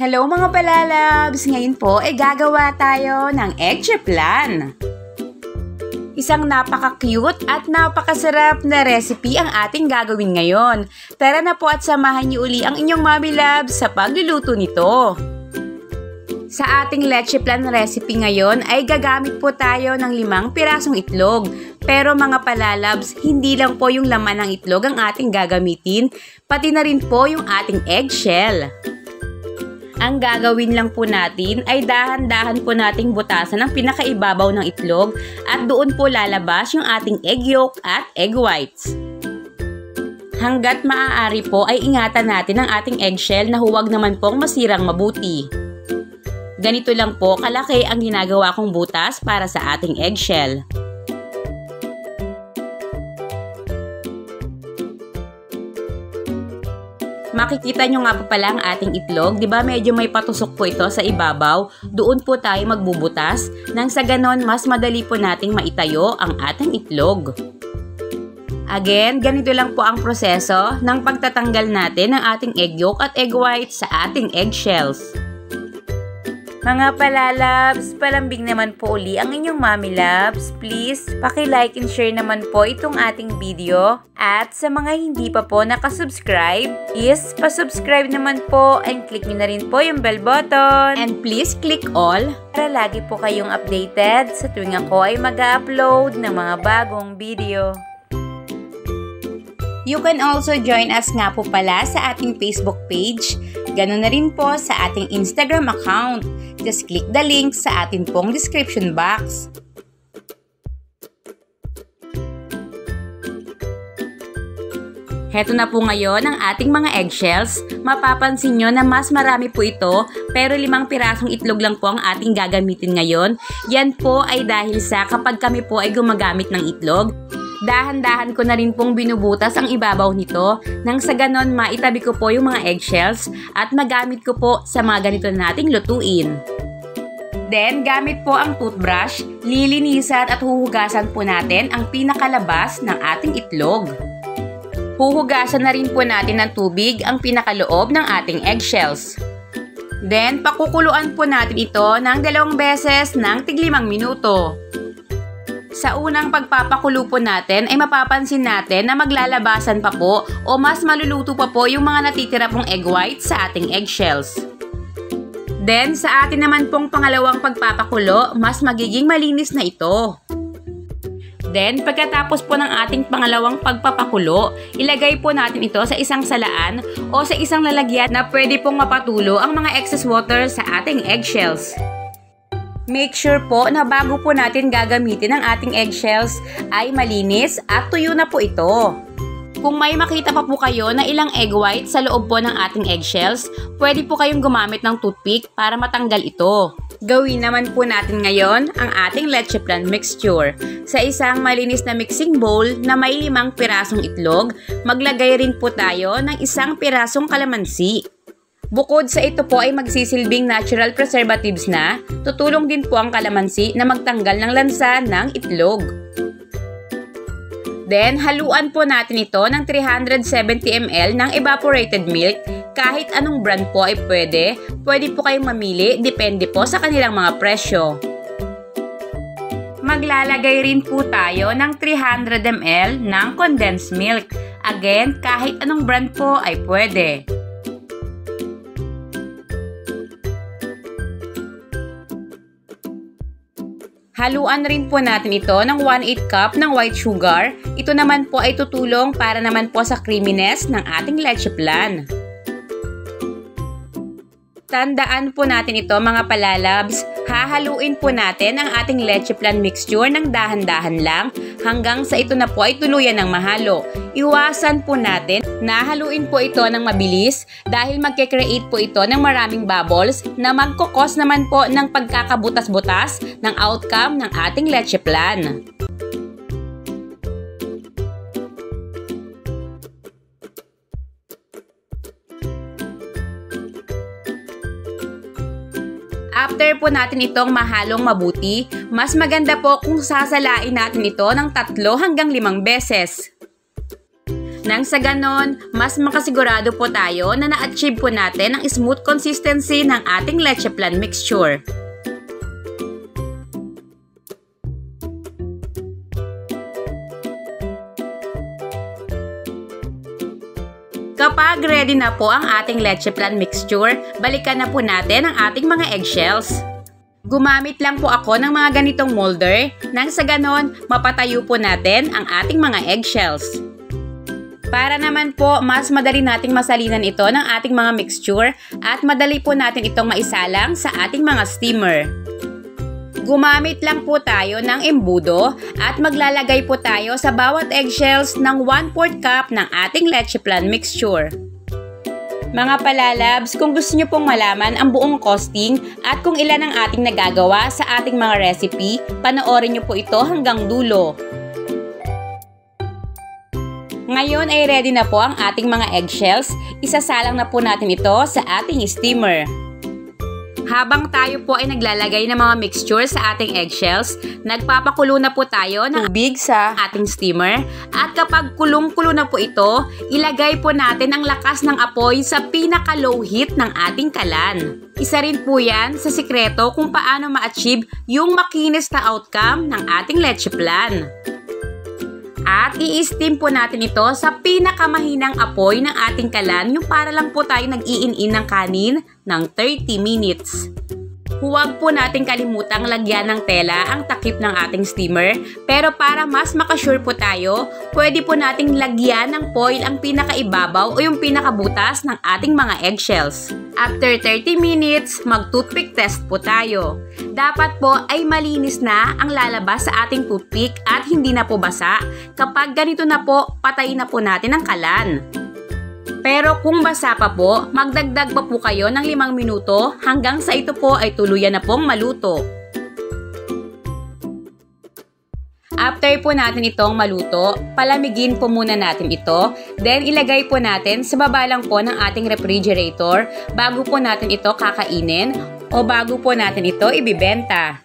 Hello mga palalabs! Ngayon po ay gagawa tayo ng egg chiplan. Isang napaka-cute at napakasarap na recipe ang ating gagawin ngayon. Tara na po at samahan niyo uli ang inyong mommy labs sa pagluluto nito. Sa ating leche plan recipe ngayon ay gagamit po tayo ng limang pirasong itlog. Pero mga palalabs, hindi lang po yung laman ng itlog ang ating gagamitin, pati na rin po yung ating eggshell. Ang gagawin lang po natin ay dahan-dahan po nating butasan ang pinakaibabaw ng itlog at doon po lalabas yung ating egg yolk at egg whites. Hanggat maaari po ay ingatan natin ang ating eggshell na huwag naman pong masirang mabuti. Ganito lang po kalaki ang ginagawa kong butas para sa ating eggshell. Makikita nyo nga po pala ang ating itlog, di ba medyo may patusok po ito sa ibabaw. Doon po tayo magbubutas nang sa ganon mas madali po nating maitayo ang ating itlog. Again, ganito lang po ang proseso ng pagtatanggal natin ng ating egg yolk at egg white sa ating eggshells. Mga palalabs, palambing naman po uli ang inyong mommy labs. Please, paki-like and share naman po itong ating video. At sa mga hindi pa po nakasubscribe, is pa-subscribe naman po and click nyo na rin po yung bell button. And please click all para lagi po kayong updated sa tuwing ako ay mag-upload ng mga bagong video. You can also join us nga po pala sa ating Facebook page. Ganun na rin po sa ating Instagram account. Just click the link sa ating pong description box. Heto na po ngayon ang ating mga eggshells. Mapapansin nyo na mas marami po ito pero limang pirasong itlog lang po ang ating gagamitin ngayon. Yan po ay dahil sa kapag kami po ay gumagamit ng itlog, Dahan-dahan ko na rin pong binubutas ang ibabaw nito nang sa ganon maitabi ko po yung mga eggshells at magamit ko po sa mga ganito nating lutuin. Then, gamit po ang toothbrush, lilinisan at huhugasan po natin ang pinakalabas ng ating itlog. Huhugasan na rin po natin ng tubig ang pinakaloob ng ating eggshells. Then, pakukuluan po natin ito ng dalawang beses ng tiglimang minuto. Sa unang pagpapakulo po natin ay mapapansin natin na maglalabasan pa po o mas maluluto pa po yung mga natitira pong egg whites sa ating eggshells. Then, sa atin naman pong pangalawang pagpapakulo, mas magiging malinis na ito. Then, pagkatapos po ng ating pangalawang pagpapakulo, ilagay po natin ito sa isang salaan o sa isang lalagyan na pwede pong mapatulo ang mga excess water sa ating eggshells. Make sure po na bago po natin gagamitin ang ating eggshells ay malinis at tuyo na po ito. Kung may makita pa po kayo na ilang egg white sa loob po ng ating eggshells, pwede po kayong gumamit ng toothpick para matanggal ito. Gawin naman po natin ngayon ang ating leche plan mixture. Sa isang malinis na mixing bowl na may limang pirasong itlog, maglagay rin po tayo ng isang pirasong kalamansi. Bukod sa ito po ay magsisilbing natural preservatives na, tutulong din po ang kalamansi na magtanggal ng lansa ng itlog. Then, haluan po natin ito ng 370 ml ng evaporated milk. Kahit anong brand po ay pwede. Pwede po kayong mamili, depende po sa kanilang mga presyo. Maglalagay rin po tayo ng 300 ml ng condensed milk. Again, kahit anong brand po ay pwede. Haluan rin po natin ito ng 1-8 cup ng white sugar. Ito naman po ay tutulong para naman po sa creaminess ng ating leche plan. Tandaan po natin ito mga palalabs, hahaluin po natin ang ating leche plan mixture ng dahan-dahan lang hanggang sa ito na po ay tuluyan ng mahalo. Iwasan po natin na haluin po ito ng mabilis dahil magke-create po ito ng maraming bubbles na magkukos naman po ng pagkakabutas-butas ng outcome ng ating leche plan. After po natin itong mahalong mabuti, mas maganda po kung sasalain natin ito ng tatlo hanggang limang beses. Nang sa ganon, mas makasigurado po tayo na na-achieve po natin ang smooth consistency ng ating leche plan mixture. Kapag ready na po ang ating leche plan mixture, balikan na po natin ang ating mga eggshells. Gumamit lang po ako ng mga ganitong molder nang sa ganon mapatayo po natin ang ating mga eggshells. Para naman po mas madali nating masalinan ito ng ating mga mixture at madali po natin itong maisalang sa ating mga steamer. Gumamit lang po tayo ng embudo at maglalagay po tayo sa bawat eggshells ng 1 4 cup ng ating leche plan mixture. Mga palalabs, kung gusto nyo pong malaman ang buong costing at kung ilan ang ating nagagawa sa ating mga recipe, panoorin nyo po ito hanggang dulo. Ngayon ay ready na po ang ating mga eggshells. Isasalang na po natin ito sa ating steamer. Habang tayo po ay naglalagay ng mga mixture sa ating eggshells, nagpapakulo na po tayo ng tubig sa ating steamer. At kapag kulong-kulo na po ito, ilagay po natin ang lakas ng apoy sa pinaka-low heat ng ating kalan. Isa rin po yan sa sikreto kung paano ma-achieve yung makinis na outcome ng ating leche plan. At i-steam po natin ito sa pinakamahinang apoy ng ating kalan yung para lang po tayo nag-iin-in ng kanin ng 30 minutes. Huwag po natin kalimutang lagyan ng tela ang takip ng ating steamer, pero para mas makasure po tayo, pwede po nating lagyan ng foil ang pinakaibabaw o yung pinakabutas ng ating mga eggshells. After 30 minutes, mag-toothpick test po tayo. Dapat po ay malinis na ang lalabas sa ating toothpick at hindi na po basa. Kapag ganito na po, patayin na po natin ang kalan. Pero kung basa pa po, magdagdag pa po kayo ng limang minuto hanggang sa ito po ay tuluyan na pong maluto. After po natin itong maluto, palamigin po muna natin ito. Then ilagay po natin sa baba lang po ng ating refrigerator bago po natin ito kakainin o bago po natin ito ibibenta.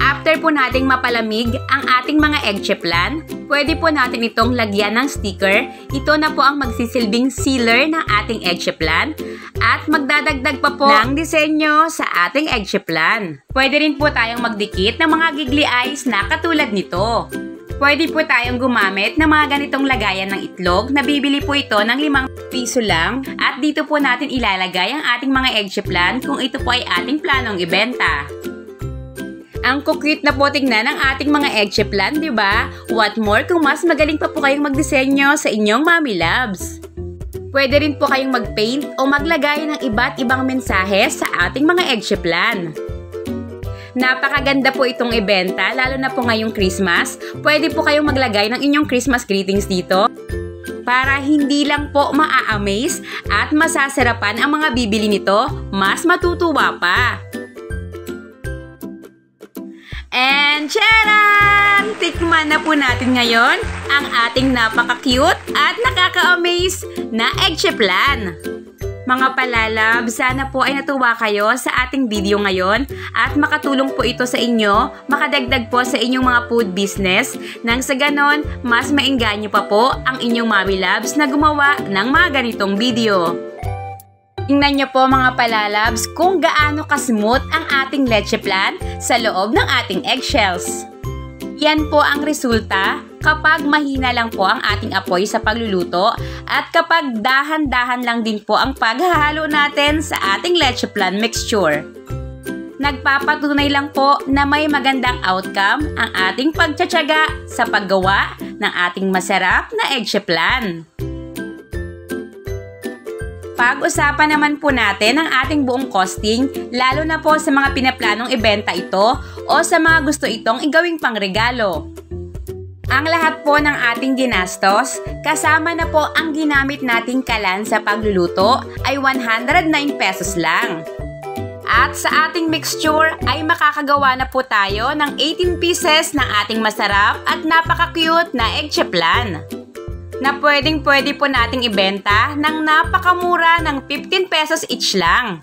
After po nating mapalamig ang ating mga egg chiplan, pwede po natin itong lagyan ng sticker. Ito na po ang magsisilbing sealer ng ating egg chiplan at magdadagdag pa po ng disenyo sa ating egg chiplan. Pwede rin po tayong magdikit ng mga giggly eyes na katulad nito. Pwede po tayong gumamit ng mga ganitong lagayan ng itlog. Nabibili po ito ng 5 piso lang. At dito po natin ilalagay ang ating mga egg chiplan kung ito po ay ating planong ibenta. Ang kukit na po tingnan ng ating mga egg chiplan, di ba? What more kung mas magaling pa po kayong magdisenyo sa inyong mommy loves. Pwede rin po kayong mag-paint o maglagay ng iba't ibang mensahe sa ating mga egg chiplan. Napakaganda po itong ibenta, lalo na po ngayong Christmas. Pwede po kayong maglagay ng inyong Christmas greetings dito para hindi lang po maa-amaze at masasarapan ang mga bibili nito, mas matutuwa pa. And charang! Tikman na po natin ngayon ang ating napaka-cute at nakaka-amaze na egg chiplan. Mga palalab, sana po ay natuwa kayo sa ating video ngayon at makatulong po ito sa inyo, makadagdag po sa inyong mga food business nang sa ganon, mas maingganyo pa po ang inyong mommy labs na gumawa ng mga ganitong video. Tingnan niyo po mga palalabs kung gaano kasmooth ang ating leche plan sa loob ng ating eggshells. Yan po ang resulta kapag mahina lang po ang ating apoy sa pagluluto at kapag dahan-dahan lang din po ang paghahalo natin sa ating leche plan mixture. Nagpapatunay lang po na may magandang outcome ang ating pagtsatsaga sa paggawa ng ating masarap na egg plan. Pag-usapan naman po natin ang ating buong costing, lalo na po sa mga pinaplanong ibenta ito o sa mga gusto itong igawing pangregalo. Ang lahat po ng ating ginastos, kasama na po ang ginamit nating kalan sa pagluluto ay 109 pesos lang. At sa ating mixture ay makakagawa na po tayo ng 18 pieces ng ating masarap at napaka-cute na egg chaplan na pwedeng pwede po nating ibenta ng napakamura ng 15 pesos each lang.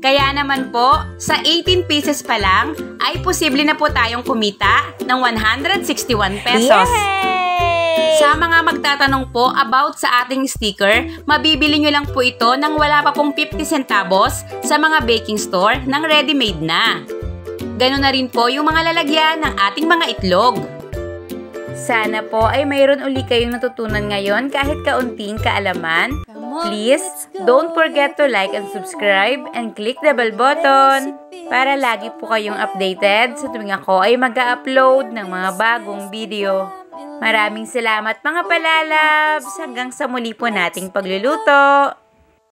Kaya naman po, sa 18 pieces pa lang, ay posible na po tayong kumita ng 161 pesos. Yay! Sa mga magtatanong po about sa ating sticker, mabibili nyo lang po ito nang wala pa pong 50 centavos sa mga baking store ng ready-made na. Ganun na rin po yung mga lalagyan ng ating mga itlog. Sana po ay mayroon uli kayong natutunan ngayon kahit kaunting kaalaman. Please, don't forget to like and subscribe and click the bell button para lagi po kayong updated sa tuwing ako ay mag-upload ng mga bagong video. Maraming salamat mga palalabs! Hanggang sa muli po nating pagluluto!